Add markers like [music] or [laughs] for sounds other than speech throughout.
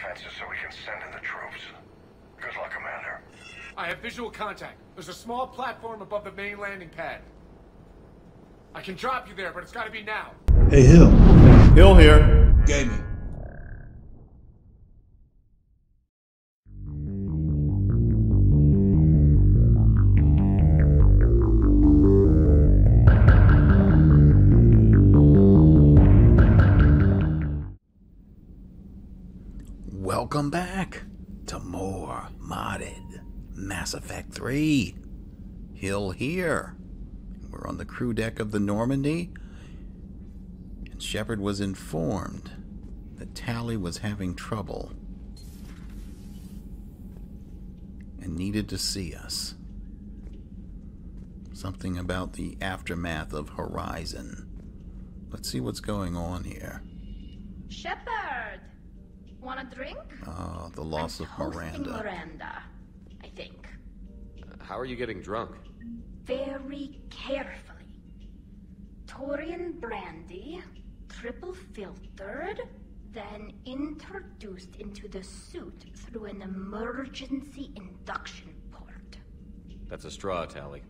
defenses so we can send in the troops. Good luck, Commander. I have visual contact. There's a small platform above the main landing pad. I can drop you there, but it's gotta be now. Hey, Hill. Hill here. Gaming. Here. We're on the crew deck of the Normandy, and Shepard was informed that Tali was having trouble and needed to see us. Something about the aftermath of Horizon. Let's see what's going on here. Shepard! Want a drink? Ah, the loss I'm of hosting Miranda. Miranda, I think. How are you getting drunk? Very carefully. Turian brandy, triple filtered, then introduced into the suit through an emergency induction port. That's a straw, Tali.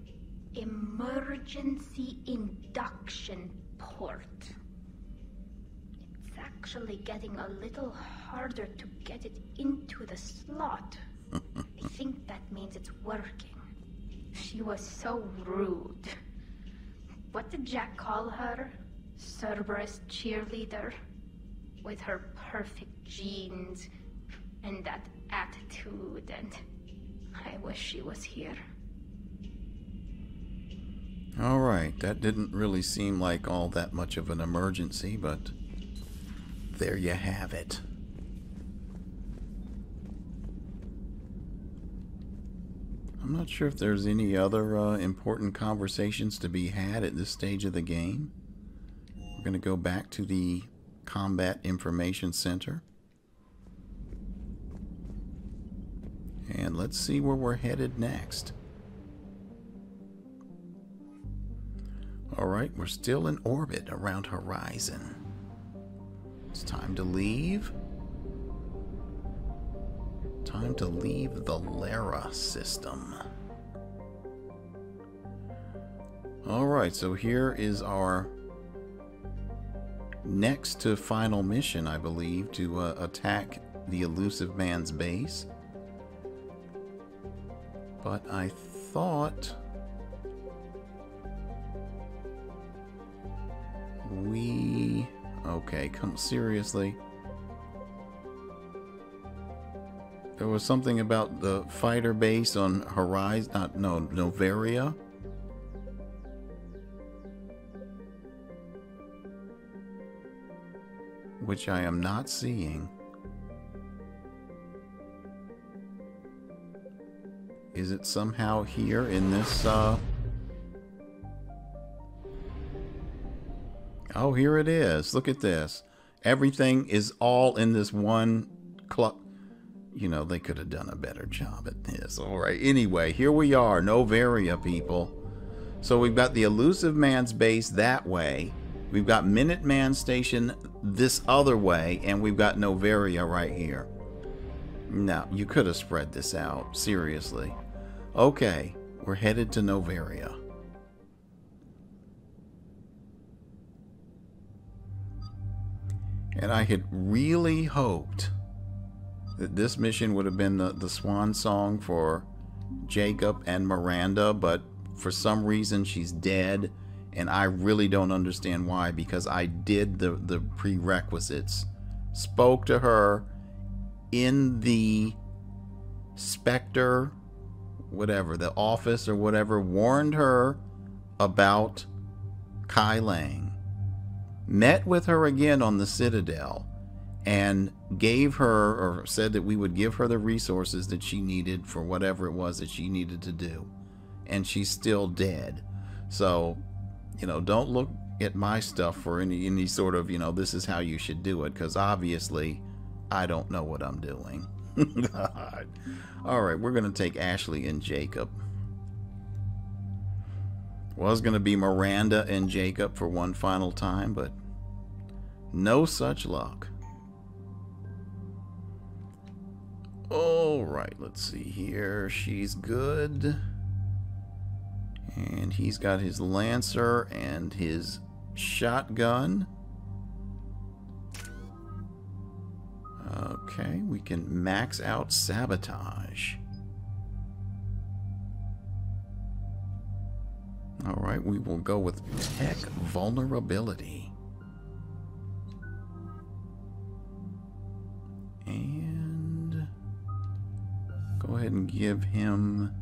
Emergency induction port. It's actually getting a little harder to get it into the slot. [laughs] I think that means it's working. She was so rude. What did Jack call her? Cerberus cheerleader? With her perfect genes and that attitude, and I wish she was here. All right, that didn't really seem like all that much of an emergency, but there you have it. I'm not sure if there's any other uh, important conversations to be had at this stage of the game. We're going to go back to the Combat Information Center. And let's see where we're headed next. Alright, we're still in orbit around Horizon. It's time to leave. Time to leave the Lara system. Alright, so here is our next to final mission, I believe, to uh, attack the Illusive Man's base. But I thought we okay come seriously there was something about the fighter base on horizon not no novaria which i am not seeing is it somehow here in this uh Oh, here it is. Look at this. Everything is all in this one club. You know, they could have done a better job at this. All right. Anyway, here we are. Novaria, people. So we've got the Illusive Man's base that way. We've got Minuteman Station this other way. And we've got Novaria right here. No, you could have spread this out. Seriously. Okay. We're headed to Novaria. And I had really hoped that this mission would have been the, the swan song for Jacob and Miranda, but for some reason she's dead. And I really don't understand why because I did the, the prerequisites, spoke to her in the Spectre, whatever, the office or whatever, warned her about Kai Leng met with her again on the Citadel and gave her or said that we would give her the resources that she needed for whatever it was that she needed to do. And she's still dead. So, you know, don't look at my stuff for any any sort of, you know, this is how you should do it cuz obviously I don't know what I'm doing. [laughs] God. All right, we're to take Ashley and Jacob. Was to be Miranda and Jacob for one final time, but no such luck. All right, let's see here. She's good. And he's got his Lancer and his shotgun. Okay, we can max out sabotage. All right, we will go with tech vulnerability. And go ahead and give him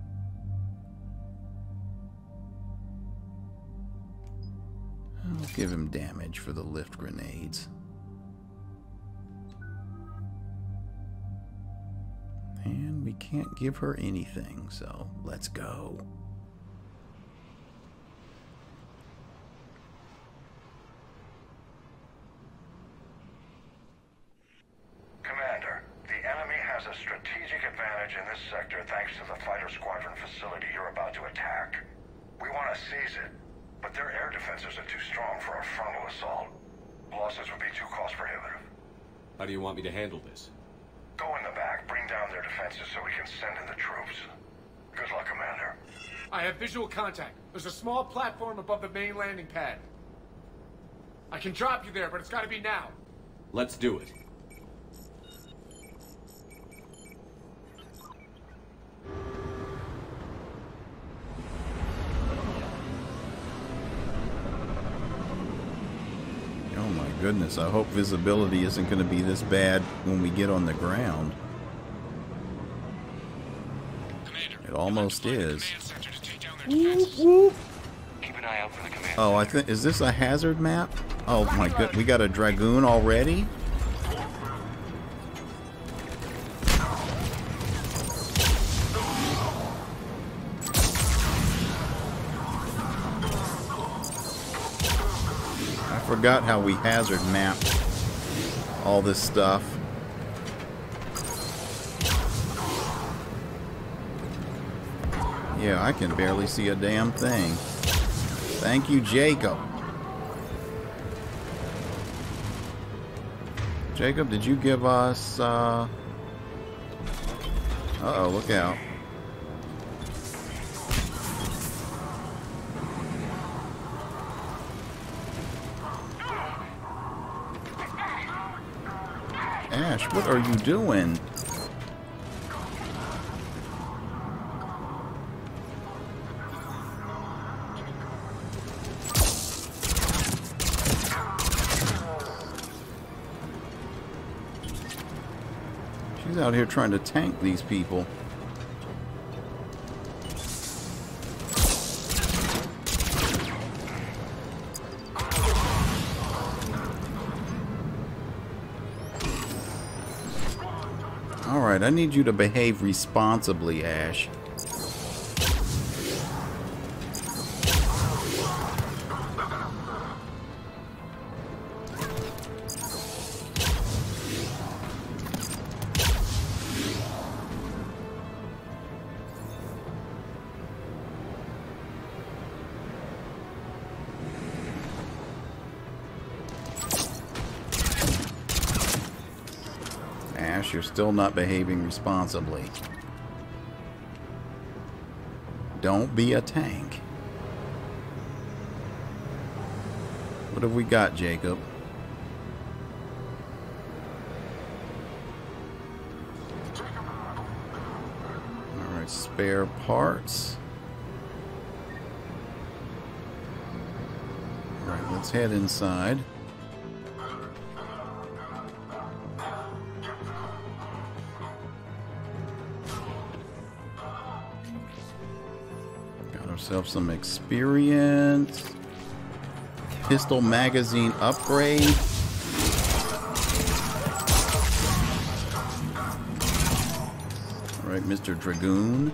give him damage for the lift grenades. And we can't give her anything, so let's go. Commander, the enemy has a strategic advantage in this sector thanks to the fighter squadron facility you're about to attack. We want to seize it, but their air defenses are too strong for a frontal assault. Losses would be too cost prohibitive. How do you want me to handle this? Go in the back, bring down their defenses so we can send in the troops. Good luck, Commander. I have visual contact. There's a small platform above the main landing pad. I can drop you there, but it's gotta be now. Let's do it. Oh my goodness, I hope visibility isn't going to be this bad when we get on the ground. It almost is. Keep an eye out for the command. Oh, I think is this a hazard map? Oh my good, we got a dragoon already. I forgot how we hazard map all this stuff. Yeah, I can barely see a damn thing. Thank you, Jacob. Jacob, did you give us, uh... Uh-oh, look out. Ash, what are you doing? Out here trying to tank these people. Alright, I need you to behave responsibly, Ash. Still not behaving responsibly. Don't be a tank. What have we got, Jacob? Alright, spare parts. Alright, let's head inside. Ourselves some experience. Pistol magazine upgrade. All right, Mr. Dragoon.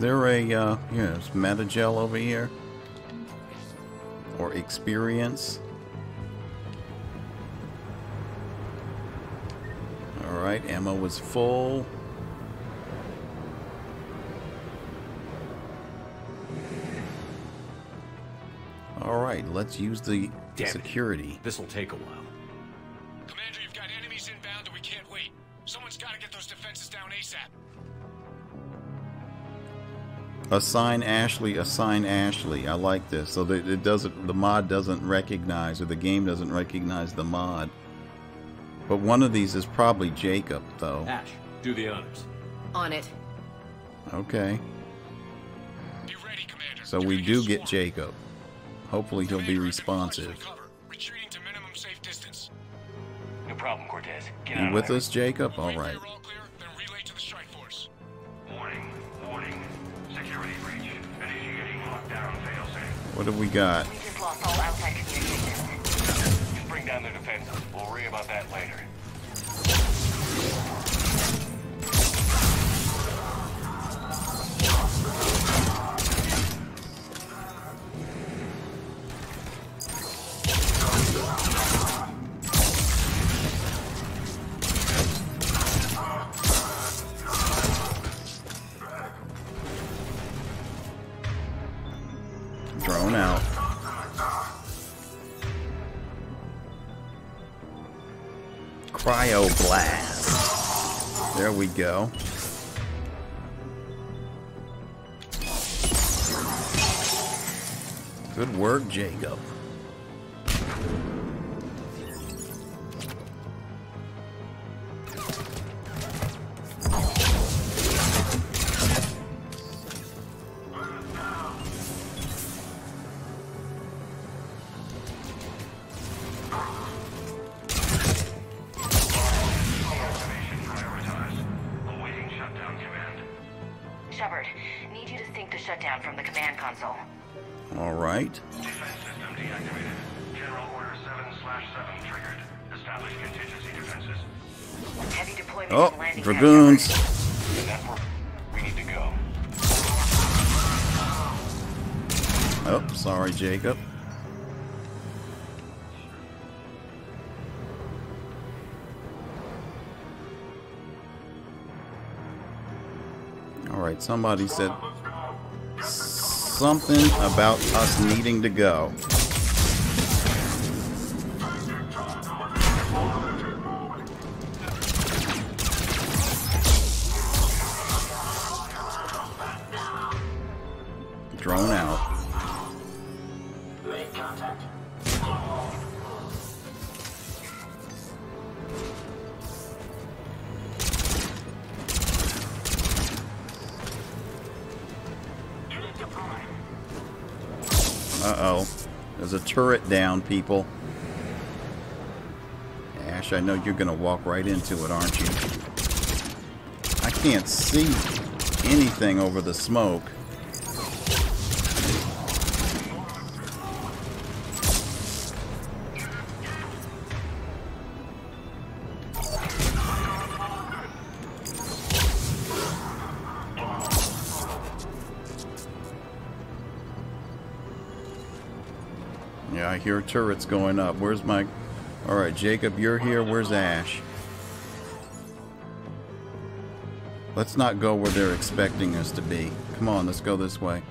There a, uh, yeah, Medi-gel over here? Or experience? All right, ammo was full. All right, let's use the Damn security. This'll take a while. Assign Ashley, assign Ashley. I like this. So that it doesn't the mod doesn't recognize or the game doesn't recognize the mod. But one of these is probably Jacob though. Ash, do the honors. On it. Okay. Be ready, Commander. So You're we do swarmed. get Jacob. Hopefully he'll be Commander, I've responsive. forced. Retreating to minimum safe distance. No problem, Cortez. Get You out with there. us, Jacob? All right. All for right. What have we got? We just lost all outside communications. Bring down their defenses. We'll worry about that later. Drone out. Cryoblast. There we go. Good work, Jacob. Shepard, need you to sync the shutdown from the command console. All right. Defense system deactivated. General Order 7 slash 7 triggered. Establish contingency defenses. Heavy deployment Oh, and landing pad dragoons. coverage. And that's where we need to go. Oh, sorry, Jacob. Somebody said something about us needing to go. A turret down, people. Ash, I know you're gonna walk right into it, aren't you? I can't see anything over the smoke. Hear turrets going up. Where's my... Alright, Jacob, you're here. Where's Ash? Let's not go where they're expecting us to be. Come on, let's go this way.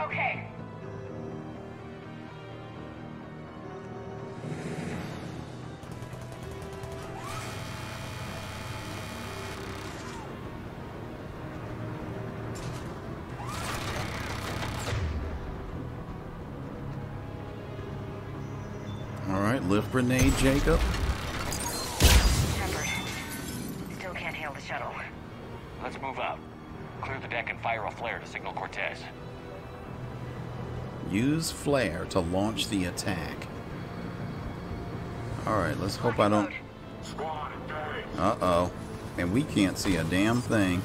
Okay. Lift grenade, Jacob. Shepard. Still can't hail the shuttle. Let's move out. Clear the deck and fire a flare to signal Cortez. Use flare to launch the attack. Alright, let's hope I don't... Uh-oh. And we can't see a damn thing.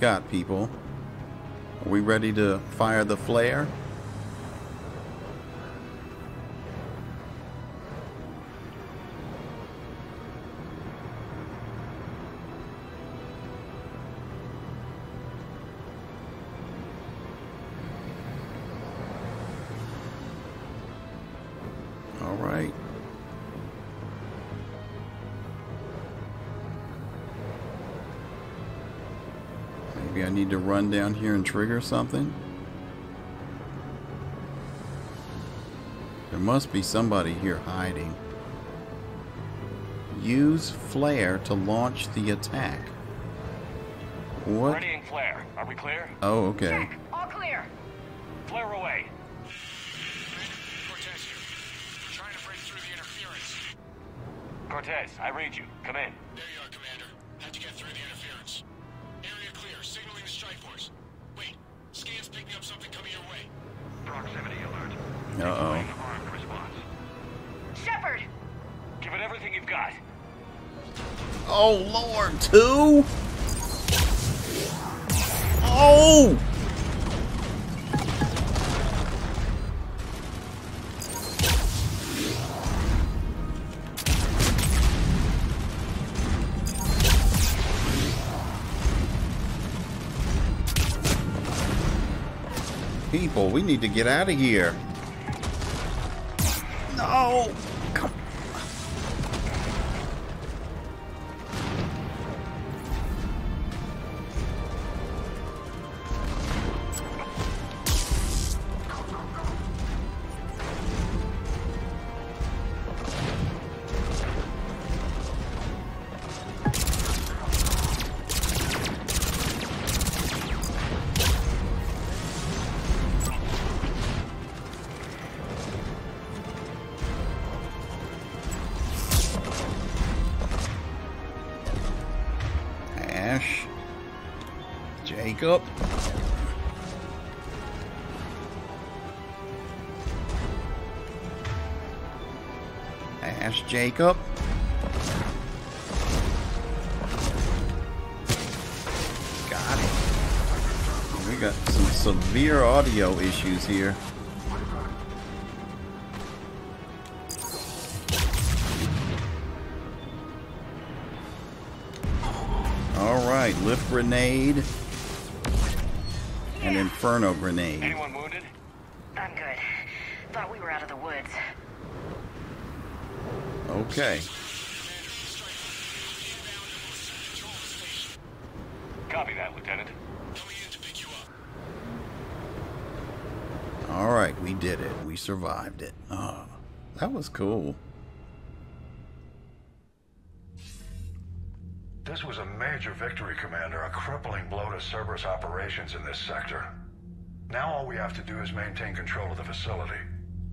Got, people? Are we ready to fire the flare? Need to run down here and trigger something. There must be somebody here hiding. Use flare to launch the attack. What? Readying flare. Are we clear? Oh, okay. All clear. Flare away. Cortez here. We're trying to break through the interference. Cortez, I read you. Come in. There you are, Uh-oh. Shepard! Give it everything you've got. Oh, Lord, two? Oh! People, we need to get out of here. No! Ash. Jacob. Ash Jacob. Got it. We got some severe audio issues here. All right, lift grenade and inferno grenade. Anyone wounded? I'm good. Thought we were out of the woods. Okay. Copy that, Lieutenant. Coming in to pick you up. All right, we did it. We survived it. Oh, that was cool. Major victory, Commander. A crippling blow to Cerberus operations in this sector. Now all we have to do is maintain control of the facility.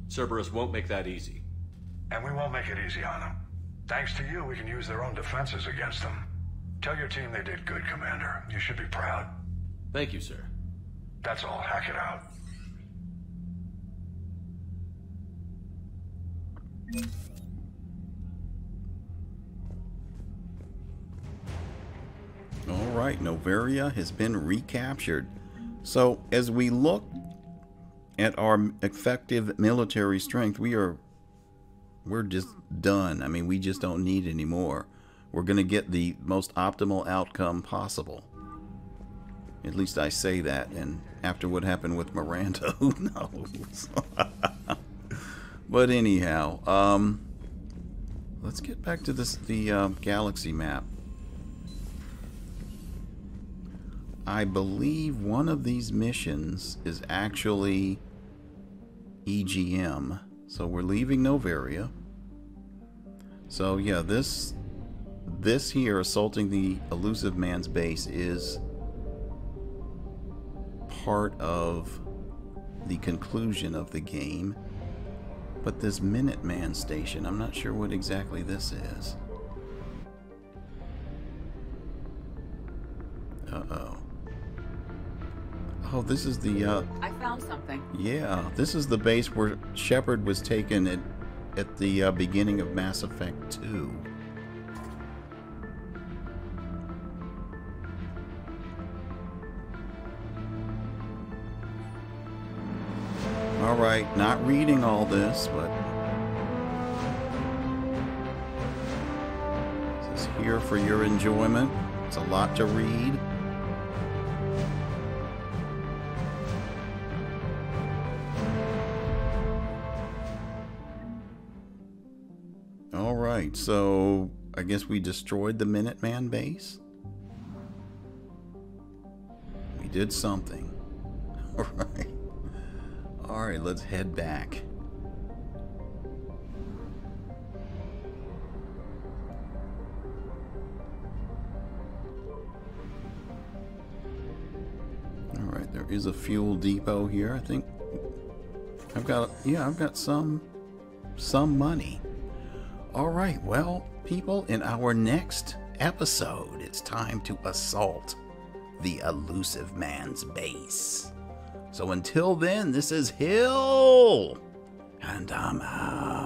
Cerberus won't make that easy. And we won't make it easy on them. Thanks to you, we can use their own defenses against them. Tell your team they did good, Commander. You should be proud. Thank you, sir. That's all. Hack it out. Right, Novaria has been recaptured. So, as we look at our effective military strength, we are we're just done. I mean, we just don't need any more. We're going to get the most optimal outcome possible. At least I say that, and after what happened with Miranda, [laughs] who knows? [laughs] but anyhow, um, let's get back to this the uh, galaxy map. I believe one of these missions is actually EGM. So we're leaving Novaria. So yeah, this this here assaulting the Illusive Man's base is part of the conclusion of the game. But this Minuteman station, I'm not sure what exactly this is. Oh, this is the, uh... I found something. Yeah, this is the base where Shepard was taken at, at the uh, beginning of Mass Effect 2. Alright, not reading all this, but... This is here for your enjoyment. It's a lot to read. So I guess we destroyed the Minuteman base? We did something. [laughs] Alright. Alright, let's head back. Alright, there is a fuel depot here. I think I've got yeah, I've got some some money. Alright, well, people, in our next episode, it's time to assault the Illusive Man's base. So until then, this is Hill, and I'm out.